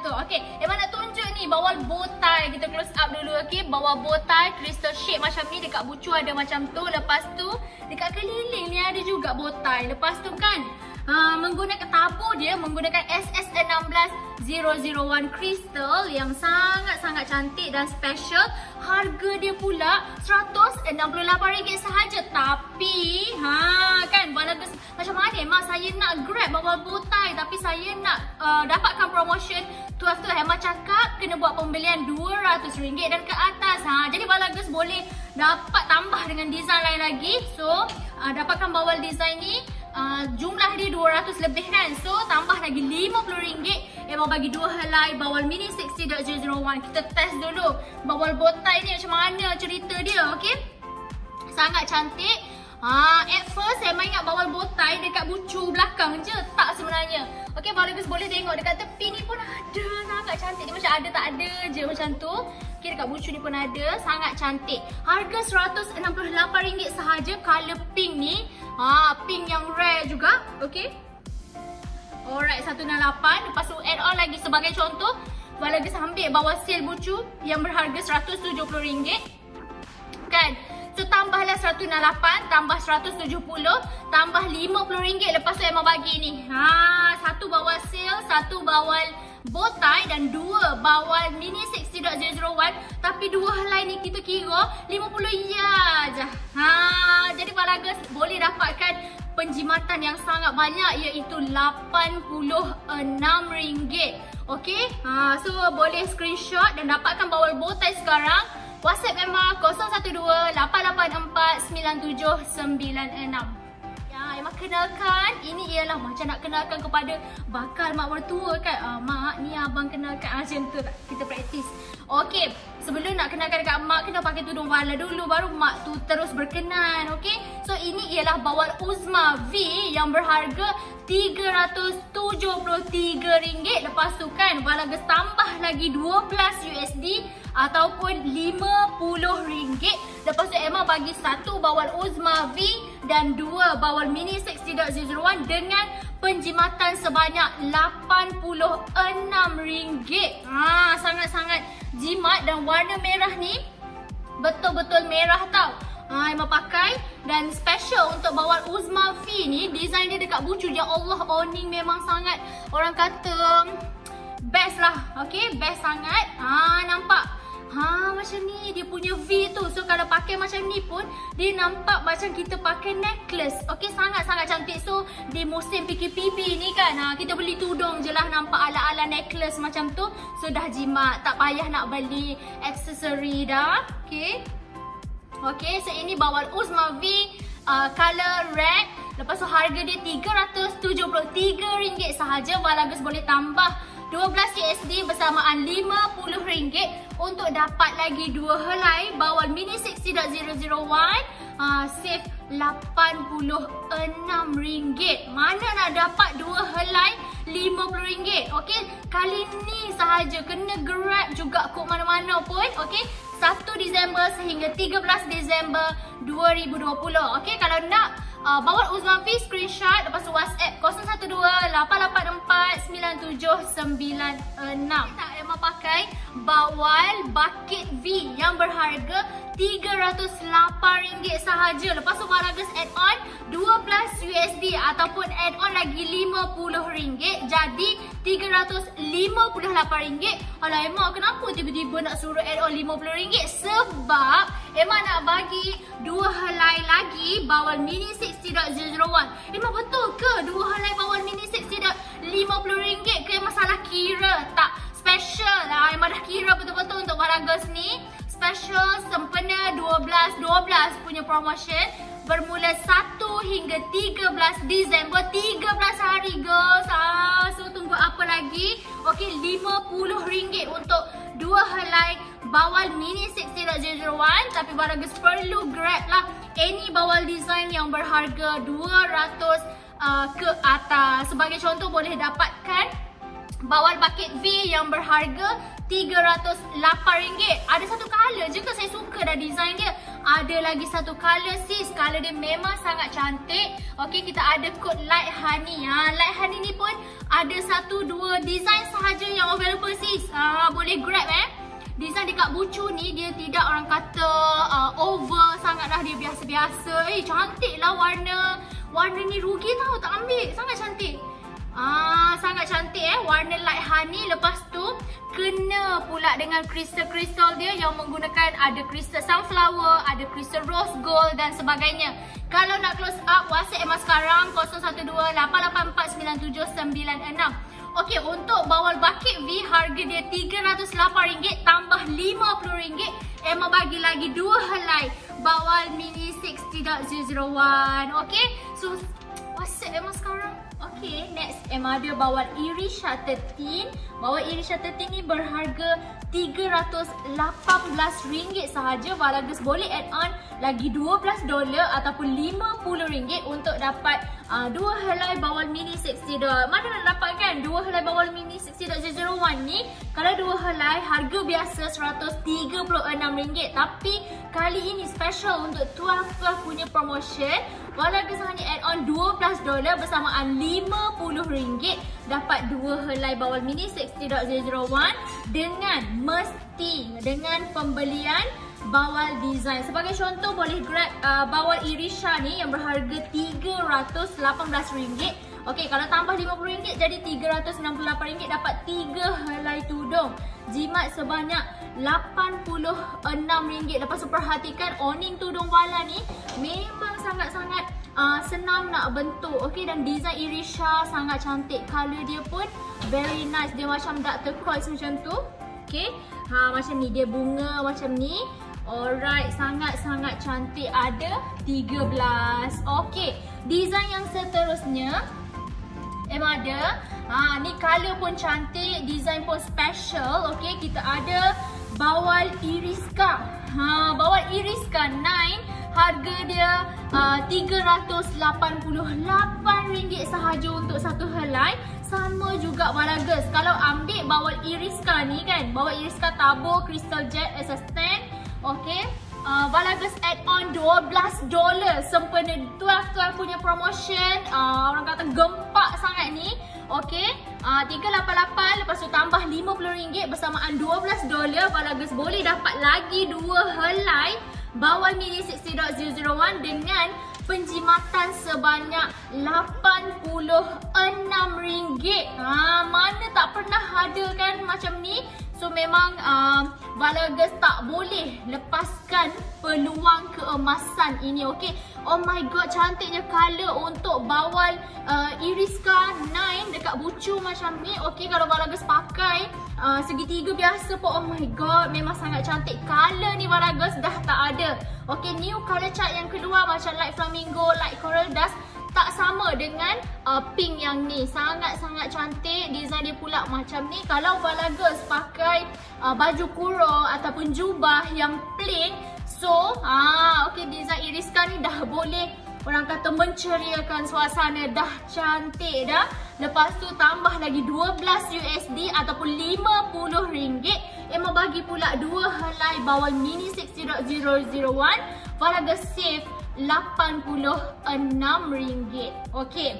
tu. Okey, Emma nak tunjuk ni bawal bow tie. Kita close up dulu okey. Bawal bow tie crystal shape macam ni dekat bucu ada macam tu. Lepas tu dekat keliling ni ada juga bow tie. Lepas tu kan uh, menggunakan tabur dia menggunakan SS16001 crystal yang sangat-sangat cantik dan special. Harga dia pula RM168 sahaja. Tapi ha kan bagus macam mana mak saya nak grab bawa bow tie tapi saya nak uh, dapatkan promotion tu tu Emma cakap kena buat pembelian RM200 dan ke atas. Ha jadi bagus boleh dapat tambah dengan design lain lagi. So uh, dapatkan bawal design ni uh, jumlah dia 200 lebih kan? So tambah lagi RM50 Yang mau bagi dua helai bawal mini 60.001 Kita test dulu Bawal botai ni macam mana cerita dia okay Sangat cantik Ha, at first saya ingat bawal botai dekat bucu belakang je Tak sebenarnya Okay, Bagus boleh tengok dekat tepi ni pun ada Sangat cantik Dia macam ada tak ada je macam tu Okay, dekat bucu ni pun ada Sangat cantik Harga RM168 sahaja Color pink ni Ha, pink yang rare juga. Okay. Alright, 168. Lepas tu add on lagi sebagai contoh. Saya ambil bawah sale bucu yang berharga RM170. Kan? So tambahlah 168, tambah 170, tambah RM50 lepas tu Emma bagi ni. Ha, satu bawah sale, satu bawah bow tie dan dua bawal mini 60.001 tapi dua helai ni kita kira 50 ya je. Ha, jadi Balagas boleh dapatkan penjimatan yang sangat banyak iaitu RM86. Okey? Ha, so boleh screenshot dan dapatkan bawal bow tie sekarang. WhatsApp Emma 012 884 9796. Mak kenalkan. Ini ialah macam nak kenalkan kepada Bakal mak mertua kan? Uh, Mak ni abang kenalkan. Ah, Macam tu kita praktis Okay Sebelum nak kenalkan dekat mak Kena pakai tudung wala dulu Baru mak tu terus berkenan Okay So ini ialah bawal Uzma V Yang berharga RM373 Lepas tu kan Walagas tambah lagi 12 USD Ataupun RM50 Lepas tu Emma bagi satu bawal Uzma V Dan dua bawal Mini 60.001 Dengan penjimatan sebanyak RM86 ha, Sangat-sangat jimat dan warna merah ni. Betul-betul merah tau Ha, Emma pakai dan special untuk bawal Uzma V ni design dia dekat bucu ya Allah owning memang sangat orang kata best lah okay best sangat ha nampak Ha macam ni dia punya V tu. So kalau pakai macam ni pun dia nampak macam kita pakai necklace. Okey sangat-sangat cantik. So di musim PKPB ni kan ha, kita beli tudung je lah nampak ala-ala necklace macam tu. So dah jimat tak payah nak beli aksesori dah. Okey. Okey so ini bawal Uzma V uh, color red. Lepas tu harga dia RM373 sahaja. Balagus boleh tambah 12 USD bersamaan RM50 untuk dapat lagi dua helai bawal mini 60.001 uh, save RM86 mana nak dapat dua helai RM50 okey kali ni sahaja. Kena grab juga kod mana-mana pun okey 1 Disember sehingga 13 Disember 2020 okey kalau nak uh, bawa Uzman Fee screenshot lepas tu WhatsApp 012-884-9796 Kita Emma pakai bawal bucket V yang berharga RM308 sahaja lepas tu Balagas add on 2 plus USD ataupun add on lagi RM50 jadi RM358 Alah Emma kenapa tiba-tiba nak suruh add on RM50 sebab Emma nak bagi dua helai lagi bawal mini 60.001. Emma betul ke dua helai bawal mini 60.50 ringgit ke masalah kira? Tak special lah. Emma dah kira betul-betul untuk Baragas ni. Special sempena 12 12 punya promotion bermula 1 hingga 13 Disember 13 hari guys. Ah, so tunggu apa lagi? Okey, RM50 untuk dua helai bawal mini 60.001 tapi Baragas perlu grab lah any bawal design yang berharga 200 uh, ke atas sebagai contoh boleh dapatkan bawal bucket V yang berharga RM308. Ada satu color juga saya suka dah design dia. Ada lagi satu color sis. Color dia memang sangat cantik. Okey, kita ada code light honey. Ha, light honey ni pun ada satu dua design sahaja yang available sis. Ha, boleh grab eh. Design dekat bucu ni dia tidak orang kata uh, over sangat dah dia biasa-biasa. Eh cantik lah warna. Warna ni rugi tau tak ambil. Sangat cantik. Ah, sangat cantik eh warna light honey lepas tu kena pula dengan kristal-kristal dia yang menggunakan ada kristal sunflower, ada kristal rose gold dan sebagainya. Kalau nak close up WhatsApp Emma sekarang 0128849796. Okey, untuk bawal bucket V harga dia RM308 tambah RM50. Emma bagi lagi dua helai bawal mini 60.001. Okey, so WhatsApp Emma sekarang Okay, next Emma ada bawal Irisha 13. Bawal Irisha 13 ni berharga RM318 sahaja. Valagus boleh add on lagi $12 ataupun RM50 untuk dapat uh, dua helai bawal mini 60 dolar. Mana nak dapat kan dua helai bawal mini 60.001 ni? Kalau dua helai harga biasa RM136. Tapi kali ini special untuk 12 punya promotion. Valagus hanya add on $12 bersamaan RM RM50 dapat dua helai bawal mini 60.001 dengan mesti dengan pembelian bawal design. Sebagai contoh boleh grab uh, bawal Irisha ni yang berharga RM318. Okey, kalau tambah RM50 jadi RM368 dapat 3 helai tudung. Jimat sebanyak RM86. Lepas tu perhatikan owning tudung wala ni memang sangat-sangat uh, senang nak bentuk. Okey dan design Irisha sangat cantik. Color dia pun very nice. Dia macam dark turquoise macam tu. Okey. Ha macam ni dia bunga macam ni. Alright, sangat-sangat cantik. Ada 13. Okey. Design yang seterusnya Emang ada. Ha, ni color pun cantik, design pun special. Okey, kita ada bawal iriska. Ha, bawal iriska 9, harga dia uh, RM388 sahaja untuk satu helai. Sama juga Malagas. Kalau ambil bawal iriska ni kan, bawal iriska tabur crystal jet as a stand. Okey. Uh, Balagas add on $12 sempena 12-12 punya promotion uh, Orang kata gempak sangat ni Okay uh, 388 lepas tu tambah RM50 bersamaan $12 Balagas boleh dapat lagi 2 helai Bawal mini 60.001 dengan penjimatan sebanyak RM86 ha, Mana tak pernah ada kan macam ni So memang uh, Valagas tak boleh lepaskan peluang keemasan ini okay? Oh my god cantiknya color untuk bawal uh, Iriska 9 dekat bucu macam ni okay? Kalau Valagas pakai uh, segitiga biasa pun oh my god memang sangat cantik Color ni Valagas dah tak ada Okay new color chart yang keluar macam light flamingo, light coral dust tak sama dengan uh, pink yang ni. Sangat-sangat cantik design dia pula macam ni. Kalau Balagas pakai uh, baju kurung ataupun jubah yang plain so ah okey design Iriska ni dah boleh orang kata menceriakan suasana. Dah cantik dah. Lepas tu tambah lagi 12 USD ataupun 50 ringgit. Emma bagi pula dua helai bawal mini 60.001 Balagas save RM86. Okey.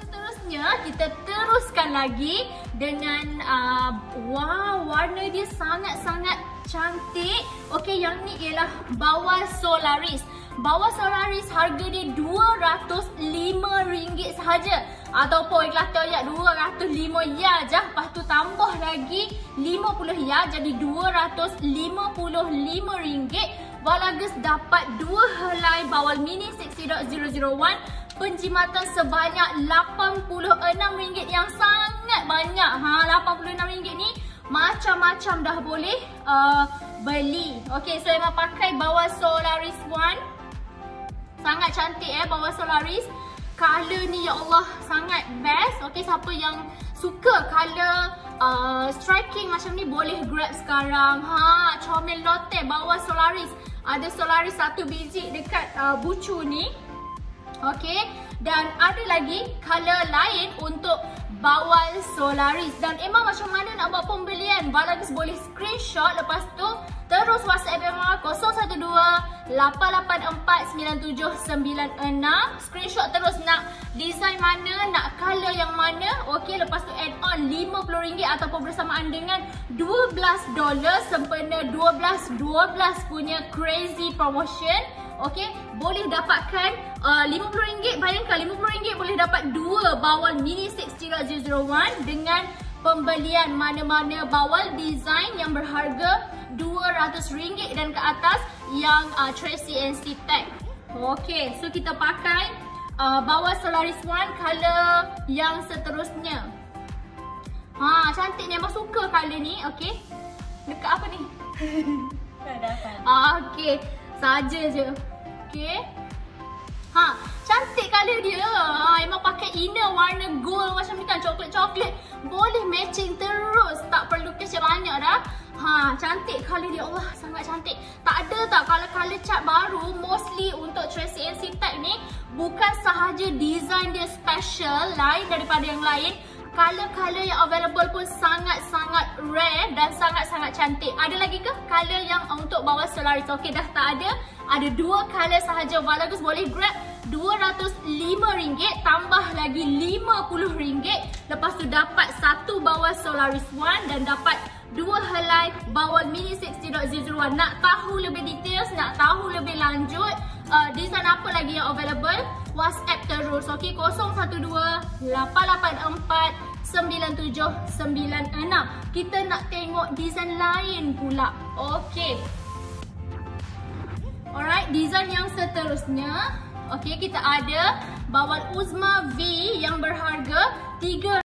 Seterusnya kita teruskan lagi dengan uh, wow warna dia sangat-sangat cantik. Okey yang ni ialah bawal Solaris. Bawal Solaris harga dia RM205 sahaja. Ataupun kata ya 205 ya je. Lepas tu tambah lagi 50 ya jadi RM255. Valagus dapat dua helai bawal mini 60.001 penjimatan sebanyak RM86 yang sangat banyak. Ha, RM86 ni macam-macam dah boleh uh, beli. Okey, so Emma pakai bawah Solaris One. Sangat cantik eh bawah Solaris. Color ni ya Allah sangat best. Okey, siapa yang suka color uh, striking macam ni boleh grab sekarang. Ha, comel lotte bawah Solaris ada Solaris satu biji dekat uh, bucu ni. Okey. Dan ada lagi color lain untuk bawal Solaris. Dan Emma macam mana nak buat pembelian? Balagus boleh screenshot. Lepas tu terus WhatsApp Emma 012-884-9796 screenshot terus nak design mana nak color yang mana. Ok lepas tu add on RM50 ataupun bersamaan dengan $12 sempena 12 12 punya crazy promotion Okey, boleh dapatkan uh, RM50. Bayangkan RM50 boleh dapat dua bawal Mini 60001 dengan pembelian mana-mana bawal design yang berharga RM200 dan ke atas yang uh, Tracy NC tag. Okey, so kita pakai uh, bawal Solaris One color yang seterusnya. Ha, cantik ni. Abang suka color ni. Okey. Dekat apa ni? Tak dapat. Ah, okey. Saja je. Okey. Ha, cantik color dia. Ha, memang pakai inner warna gold macam ni kan, coklat-coklat. Boleh matching terus. Tak perlu cash banyak dah. Ha, cantik color dia. Allah, sangat cantik. Tak ada tak kalau color chart baru mostly untuk Tracy NC Tag ni bukan sahaja design dia special lain daripada yang lain Color-color yang available pun sangat-sangat rare dan sangat-sangat cantik. Ada lagi ke color yang untuk bawah Solaris? Okey, dah tak ada. Ada dua color sahaja. Walagus boleh grab RM205 tambah lagi RM50. Lepas tu dapat satu bawah Solaris One dan dapat dua helai bawah Mini 60.001. Nak tahu lebih details, nak tahu lebih lanjut, uh, design apa lagi yang available? WhatsApp terus. Okey 012 884 9796. Kita nak tengok design lain pula. Okey. Alright, design yang seterusnya. Okey, kita ada bawal Uzma V yang berharga 3